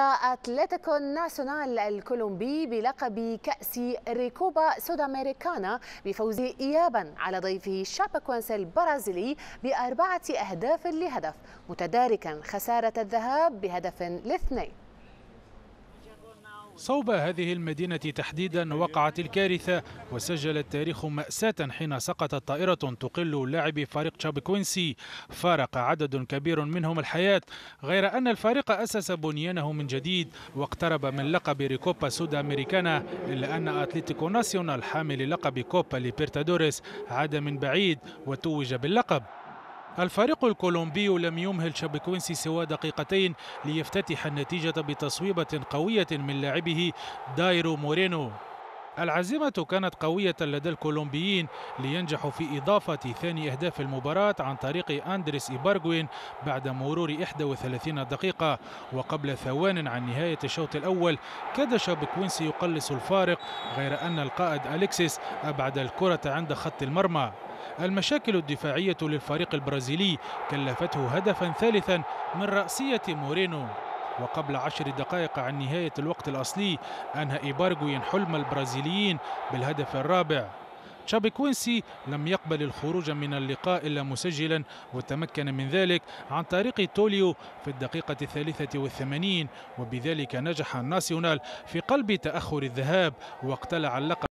أتلتيكو ناسيونال الكولومبي بلقب كأس ريكوبا سوداميريكانا بفوزه إيابا على ضيفه شابيكوينسي البرازيلي بأربعة أهداف لهدف متداركا خسارة الذهاب بهدف لاثنين. صوب هذه المدينة تحديدا وقعت الكارثة وسجل التاريخ مأساة حين سقطت طائرة تقل لاعبي فريق تشابيكوينسي فارق عدد كبير منهم الحياة غير أن الفريق أسس بنيانه من جديد واقترب من لقب ريكوبا سوداميريكانا إلا أن أتلتيكو ناسيونال حامل لقب كوبا ليبرتادوريس عاد من بعيد وتوج باللقب. الفريق الكولومبي لم يمهل شابيكوينسي سوى دقيقتين ليفتتح النتيجة بتصويبة قوية من لاعبه دايرو مورينو. العزيمة كانت قوية لدى الكولومبيين لينجحوا في إضافة ثاني أهداف المباراة عن طريق أندريس إيبارغوين بعد مرور 31 دقيقة. وقبل ثوان عن نهاية الشوط الأول كاد شابكوينسي يقلص الفارق غير أن القائد أليكسيس أبعد الكرة عند خط المرمى. المشاكل الدفاعية للفريق البرازيلي كلفته هدفا ثالثا من رأسية مورينو. وقبل عشر دقائق عن نهاية الوقت الأصلي أنهى إيبارغوين حلم البرازيليين بالهدف الرابع. تشابيكوينسي لم يقبل الخروج من اللقاء إلا مسجلا وتمكن من ذلك عن طريق توليو في الدقيقة الثالثة والثمانين وبذلك نجح الناسيونال في قلب تأخر الذهاب واقتلع اللقب